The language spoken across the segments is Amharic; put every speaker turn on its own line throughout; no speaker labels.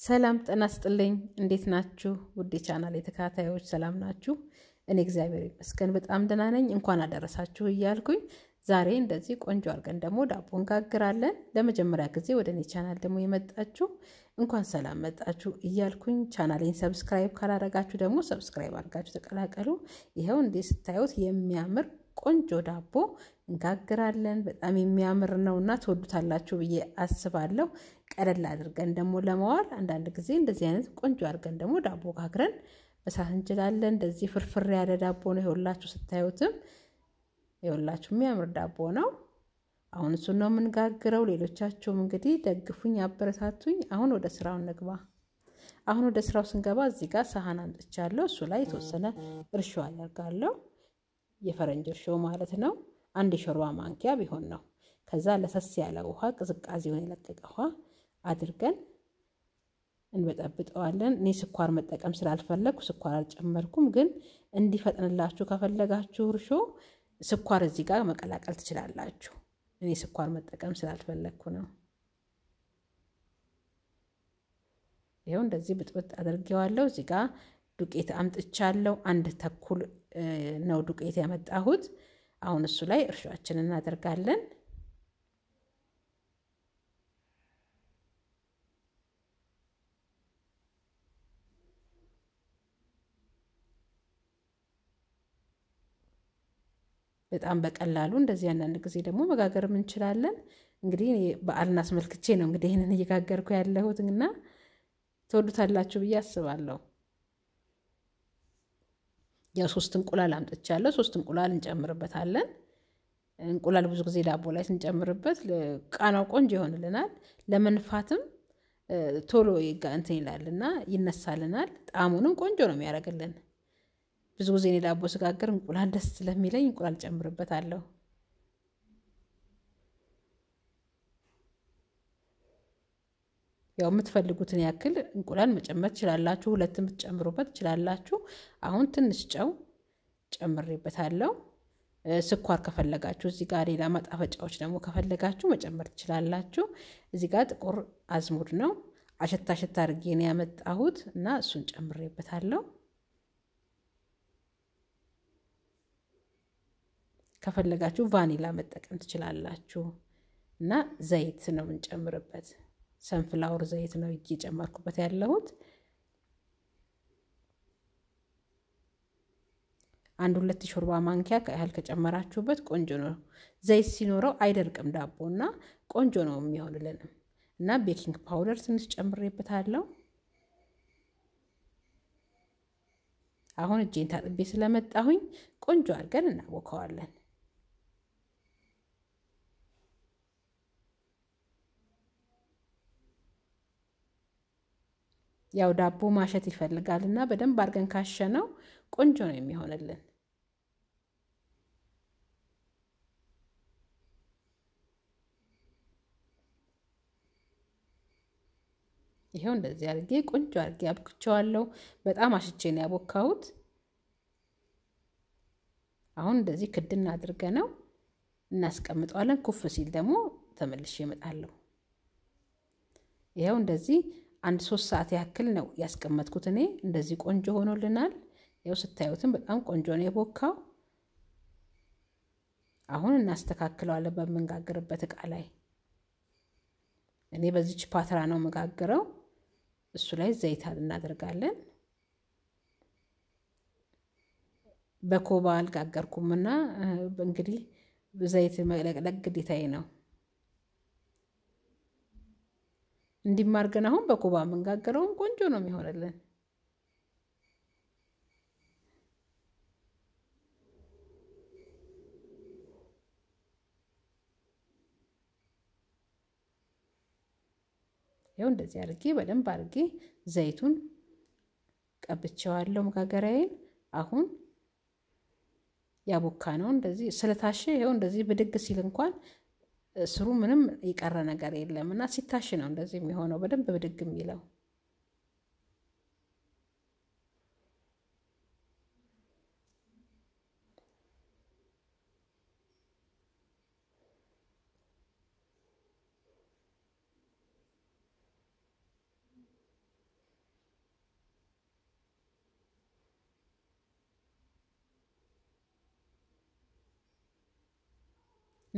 ሰላም ጤና ይስጥልኝ። እንዴት ናችሁ? ውድ የቻናሌ ተከታታዮች ሰላም ናችሁ? እኔ እግዚአብሔር ይመስገን በጣም ደህና ነኝ። እንኳን አደረሳችሁ እያልኩኝ ዛሬ እንደዚህ ቆንጆ አድርገን ደግሞ ዳቦ እንጋግራለን። ለመጀመሪያ ጊዜ ወደ እኔ ቻናል ደግሞ የመጣችሁ እንኳን ሰላም መጣችሁ እያልኩኝ ቻናሌን subscribe ካላረጋችሁ ደግሞ subscribe አድርጋችሁ ተቀላቀሉ። ይኸው እንዲህ ስታዩት የሚያምር ቆንጆ ዳቦ እንጋግራለን። በጣም የሚያምር ነውና ትወዱታላችሁ ብዬ አስባለሁ። ቀለል አድርገን ደግሞ ለመዋል አንዳንድ ጊዜ እንደዚህ አይነት ቆንጆ አድርገን ደግሞ ዳቦ ጋግረን መስራት እንችላለን። እንደዚህ ፍርፍር ያለ ዳቦ ነው። ይኸውላችሁ ስታዩትም ይኸውላችሁ የሚያምር ዳቦ ነው። አሁን እሱን ነው የምንጋግረው። ሌሎቻችሁም እንግዲህ ደግፉኝ፣ አበረታቱኝ። አሁን ወደ ስራው እንግባ። አሁን ወደ ስራው ስንገባ እዚህ ጋር ሳህን አምጥቻለሁ። እሱ ላይ የተወሰነ እርሾ አደርጋለሁ። የፈረንጅ እርሾ ማለት ነው። አንድ የሾርባ ማንኪያ ቢሆን ነው። ከዛ ለሰስ ያለ ውሃ ቅዝቃዜውን የለቀቀ ውሃ አድርገን እንበጠብጠዋለን። እኔ ስኳር መጠቀም ስላልፈለግኩ ስኳር አልጨመርኩም፣ ግን እንዲፈጥንላችሁ ከፈለጋችሁ እርሾ ስኳር እዚህ ጋር መቀላቀል ትችላላችሁ። እኔ ስኳር መጠቀም ስላልፈለግኩ ነው። ይኸው እንደዚህ ብጥብጥ አድርጌዋለሁ። እዚህ ጋር ዱቄት አምጥቻለሁ። አንድ ተኩል ነው ዱቄት ያመጣሁት። አሁን እሱ ላይ እርሾአችንን እናደርጋለን። በጣም በቀላሉ እንደዚህ አንዳንድ ጊዜ ደግሞ መጋገርም እንችላለን። እንግዲህ በዓልን አስመልክቼ ነው እንግዲህ ይህንን እየጋገርኩ ያለሁት እና ትወዱታላችሁ ብዬ አስባለሁ። ያው ሶስት እንቁላል አምጥቻለሁ። ሶስት እንቁላል እንጨምርበታለን። እንቁላል ብዙ ጊዜ ዳቦ ላይ ስንጨምርበት ቃናው ቆንጆ ይሆንልናል። ለመንፋትም ቶሎ እንትን ይላልና ይነሳልናል። ጣዕሙንም ቆንጆ ነው የሚያደርግልን። ብዙ ጊዜ እኔ ዳቦ ስጋገር እንቁላል ደስ ስለሚለኝ እንቁላል ጨምርበታለሁ። ያው የምትፈልጉትን ያክል እንቁላል መጨመር ትችላላችሁ። ሁለትም ብትጨምሩበት ትችላላችሁ። አሁን ትንሽ ጨው ጨምሬበታለሁ። ስኳር ከፈለጋችሁ እዚህ ጋር ሌላ ማጣፈጫዎች ደግሞ ከፈለጋችሁ መጨመር ትችላላችሁ። እዚህ ጋር ጥቁር አዝሙድ ነው አሸታ አሸታ አድርጌ ነው ያመጣሁት እና እሱን ጨምሬበታለሁ። ከፈለጋችሁ ቫኒላ መጠቀም ትችላላችሁ። እና ዘይት ነው የምንጨምርበት ሰንፍላወር ዘይት ነው እየጨመርኩበት ያለሁት። አንድ ሁለት ሾርባ ማንኪያ ያህል ከጨመራችሁበት ቆንጆ ነው። ዘይት ሲኖረው አይደርቅም ዳቦ እና ቆንጆ ነው የሚሆንልንም። እና baking powder ትንሽ ጨምሬበታለሁ። አሁን እጄን ታጥቤ ስለመጣሁኝ ቆንጆ አድርገን እናቦከዋለን። ያው ዳቦ ማሸት ይፈልጋል እና በደንብ አድርገን ካሸነው ቆንጆ ነው የሚሆንልን። ይኸው እንደዚህ አድርጌ ቆንጆ አድርጌ አብክቸዋለሁ። በጣም አሽቼ ነው ያቦካሁት። አሁን እንደዚህ ክድና አድርገ ነው እናስቀምጠዋለን። ኩፍ ሲል ደግሞ ተመልሼ እመጣለሁ። ይኸው እንደዚህ አንድ ሶስት ሰዓት ያክል ነው ያስቀመጥኩት እኔ። እንደዚህ ቆንጆ ሆኖልናል። ያው ስታዩትም በጣም ቆንጆ ነው የቦካው። አሁን እናስተካክለዋለን በምንጋግርበት እቃ ላይ። እኔ በዚች ፓትራ ነው መጋግረው። እሱ ላይ ዘይት እናደርጋለን። በኮባ አልጋገርኩምና እንግዲህ ዘይት መለቅለቅ ግዴታዬ ነው። እንዲማርገን አሁን በኮባ የምንጋገረውም ቆንጆ ነው የሚሆንልን። ይኸው እንደዚህ አድርጌ በደንብ አድርጌ ዘይቱን ቀብቼዋለሁ መጋገሪያዬን። አሁን ያቦካ ነው እንደዚህ ስለታሸ ይኸው እንደዚህ ብድግ ሲል እንኳን ስሩ ምንም የቀረ ነገር የለም እና ሲታሽ ነው እንደዚህ የሚሆነው በደንብ ብድግ የሚለው።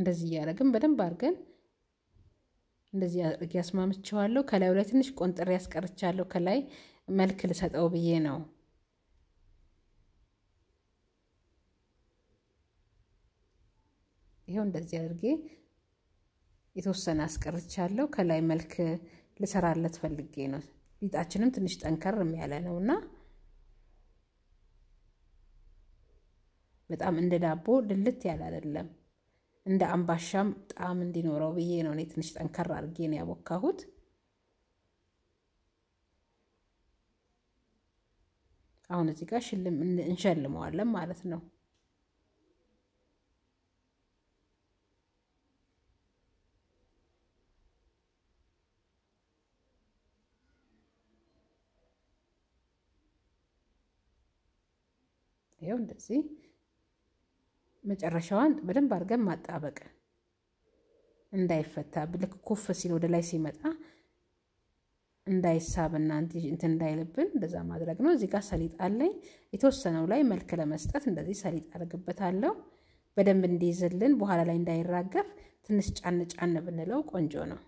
እንደዚህ እያደረግን በደንብ አድርገን እንደዚህ አድርጌ ያስማምቸዋለሁ። ከላዩ ላይ ትንሽ ቆንጥሬ ያስቀርቻለሁ። ከላይ መልክ ልሰጠው ብዬ ነው። ይኸው እንደዚህ አድርጌ የተወሰነ አስቀርቻለሁ። ከላይ መልክ ልሰራለት ፈልጌ ነው። ሊጣችንም ትንሽ ጠንከር ያለ ነው እና በጣም እንደ ዳቦ ልልት ያለ አይደለም። እንደ አምባሻም ጣዕም እንዲኖረው ብዬ ነው እኔ ትንሽ ጠንከር አድርጌ ነው ያቦካሁት። አሁን እዚህ ጋር ሽልም እንሸልመዋለን ማለት ነው። ይኸው እንደዚህ መጨረሻዋን በደንብ አድርገን ማጣበቅ እንዳይፈታ ልክ ኩፍ ሲል ወደ ላይ ሲመጣ እንዳይሳብና እንትን እንዳይልብን እንደዛ ማድረግ ነው። እዚህ ጋር ሰሊጥ አለኝ። የተወሰነው ላይ መልክ ለመስጠት እንደዚህ ሰሊጥ አድርግበታለሁ። በደንብ እንዲይዝልን በኋላ ላይ እንዳይራገፍ ትንሽ ጫን ጫን ብንለው ቆንጆ ነው።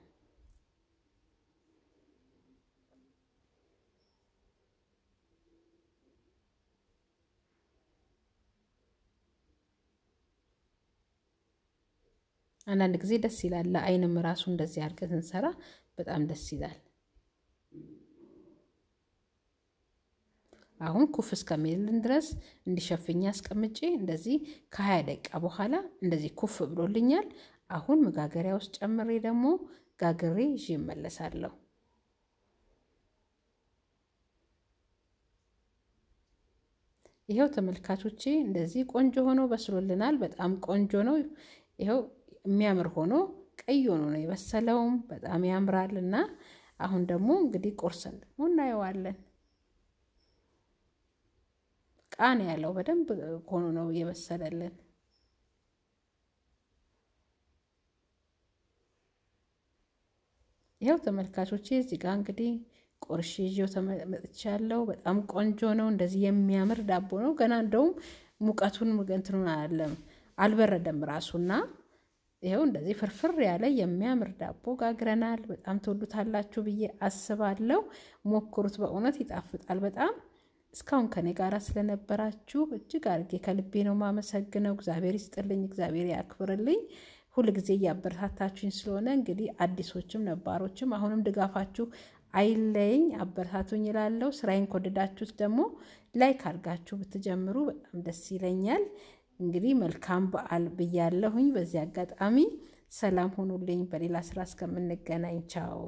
አንዳንድ ጊዜ ደስ ይላል። ለአይንም ራሱ እንደዚህ አድርገን ስንሰራ በጣም ደስ ይላል። አሁን ኩፍ እስከሚልልን ድረስ እንዲሸፍኝ አስቀምጬ እንደዚህ ከሀያ ደቂቃ በኋላ እንደዚህ ኩፍ ብሎልኛል። አሁን መጋገሪያ ውስጥ ጨምሬ ደግሞ ጋግሬ ይዤ እመለሳለሁ። ይኸው ተመልካቾቼ እንደዚህ ቆንጆ ሆኖ በስሎልናል። በጣም ቆንጆ ነው። ይኸው የሚያምር ሆኖ ቀይ ሆኖ ነው የበሰለውም በጣም ያምራል። እና አሁን ደግሞ እንግዲህ ቆርሰን ደግሞ እናየዋለን። ቃን ያለው በደንብ ሆኖ ነው የበሰለልን። ይኸው ተመልካቾቼ እዚህ ጋር እንግዲህ ቆርሼ ይዤው ተመጥቻለሁ። በጣም ቆንጆ ነው። እንደዚህ የሚያምር ዳቦ ነው። ገና እንደውም ሙቀቱን እንትኑን አለም አልበረደም ራሱና ይኸው እንደዚህ ፍርፍር ያለ የሚያምር ዳቦ ጋግረናል። በጣም ትወዱታላችሁ ብዬ አስባለሁ። ሞክሩት፣ በእውነት ይጣፍጣል በጣም። እስካሁን ከኔ ጋር ስለነበራችሁ እጅግ አድርጌ ከልቤ ነው ማመሰግነው። እግዚአብሔር ይስጥልኝ፣ እግዚአብሔር ያክብርልኝ። ሁልጊዜ እያበረታታችሁኝ ስለሆነ እንግዲህ አዲሶችም ነባሮችም አሁንም ድጋፋችሁ አይለይኝ፣ አበረታቱኝ ይላለው። ስራዬን ከወደዳችሁት ደግሞ like አድርጋችሁ ብትጀምሩ በጣም ደስ ይለኛል። እንግዲህ መልካም በዓል ብያለሁኝ። በዚህ አጋጣሚ ሰላም ሁኑልኝ። በሌላ ስራ እስከምንገናኝ ቻው።